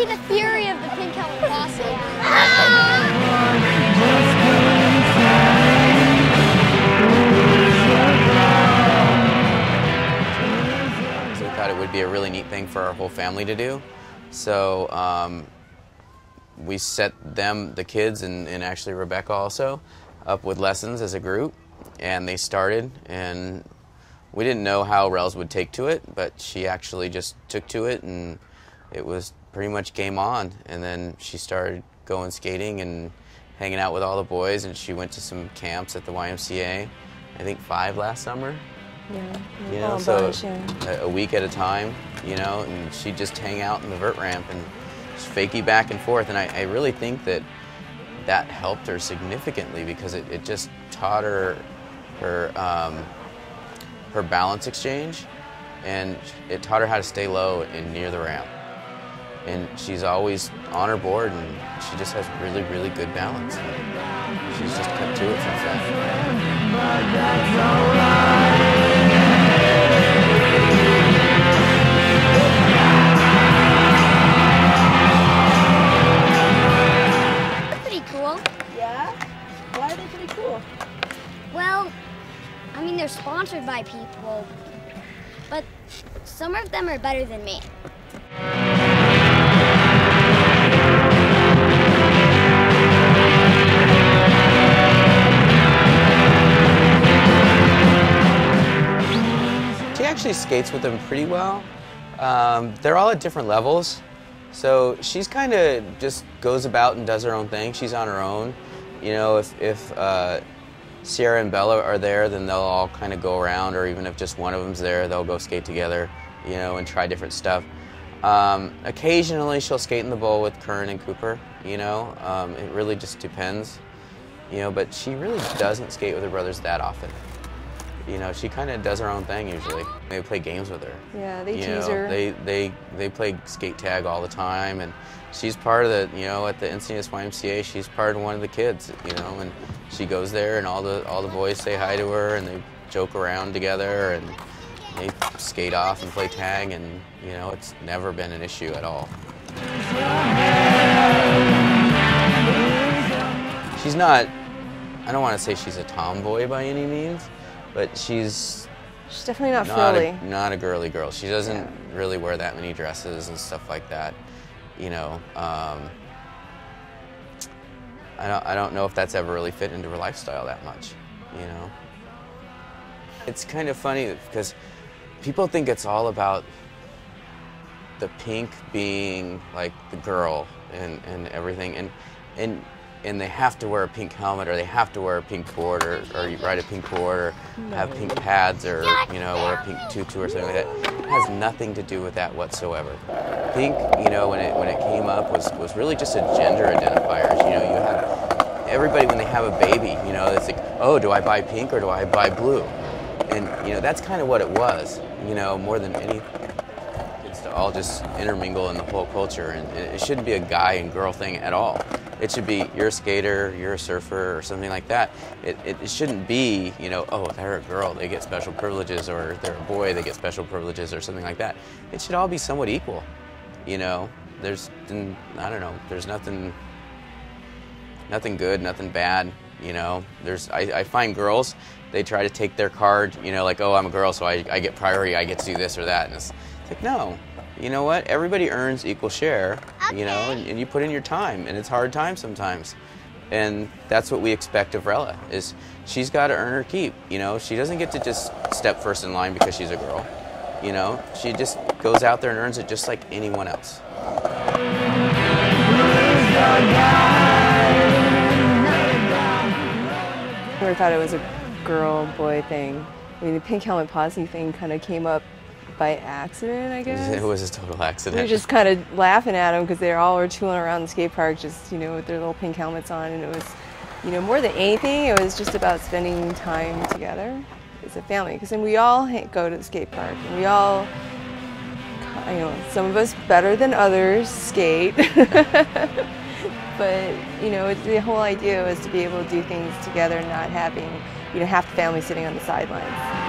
see the of the pink posse. So we thought it would be a really neat thing for our whole family to do. So um, we set them, the kids, and, and actually Rebecca also, up with lessons as a group, and they started. And we didn't know how Rels would take to it, but she actually just took to it, and it was pretty much game on. And then she started going skating and hanging out with all the boys, and she went to some camps at the YMCA. I think five last summer. Yeah. You know, Oh, so yeah. a, a week at a time, you know, and she'd just hang out in the vert ramp and just fakey back and forth. And I, I really think that that helped her significantly because it, it just taught her her um, her balance exchange, and it taught her how to stay low and near the ramp. And she's always on her board, and she just has really, really good balance. And she's just kept to it since then. Pretty cool. Yeah? Why are they pretty cool? Well, I mean, they're sponsored by people, but some of them are better than me. Actually skates with them pretty well. Um, they're all at different levels. So she's kind of just goes about and does her own thing. She's on her own. You know, if, if uh, Sierra and Bella are there, then they'll all kind of go around, or even if just one of them's there, they'll go skate together, you know, and try different stuff. Um, occasionally she'll skate in the bowl with Kern and Cooper, you know. Um, it really just depends, you know, but she really doesn't skate with her brothers that often. You know, she kind of does her own thing usually. They play games with her. Yeah, they you tease know, her. They they they play skate tag all the time, and she's part of the you know at the Encinitas YMCA. She's part of one of the kids, you know, and she goes there, and all the all the boys say hi to her, and they joke around together, and they skate off and play tag, and you know it's never been an issue at all. She's not. I don't want to say she's a tomboy by any means, but she's She's definitely not, not frilly. a, not a girly girl. She doesn't Yeah. really wear that many dresses and stuff like that. You know, um, I don't I don't know if that's ever really fit into her lifestyle that much. You know, it's kind of funny because people think it's all about the pink being like the girl and, and everything and and and they have to wear a pink helmet or they have to wear a pink board or, or you ride a pink board or have pink pads or you know wear a pink tutu or something like that. It has nothing to do with that whatsoever. Pink, you know, when it when it came up was was really just a gender identifier. You know, you have everybody when they have a baby, you know, it's like, oh, do I buy pink or do I buy blue? And you know, that's kind of what it was. You know, more than any it's to all just intermingle in the whole culture and it it shouldn't be a guy and girl thing at all it should be you're a skater you're a surfer or something like that it, it, it shouldn't be you know oh they're a girl they get special privileges or they're a boy they get special privileges or something like that it should all be somewhat equal you know there's I don't know there's nothing nothing good, nothing bad. You know, there's I, I find girls they try to take their card. You know, like oh I'm a girl, so I, I get priority. I get to do this or that. And it's, it's like no, you know what? Everybody earns equal share. You know, and, and you put in your time, and it's hard time sometimes. And that's what we expect of Rella is she's got to earn her keep. You know, she doesn't get to just step first in line because she's a girl. You know, she just goes out there and earns it just like anyone else. I never thought it was a girl boy thing. I mean, the pink helmet posse thing kind of came up by accident, I guess. It was a total accident. we were just kind of laughing at them because they all were tooling around the skate park, just you know, with their little pink helmets on, and it was, you know, more than anything, it was just about spending time together as a family. Because then we all ha- go to the skate park, and we all, you know, some of us better than others skate. but you know, the whole idea was to be able to do things together, not having, you know, half the family sitting on the sidelines.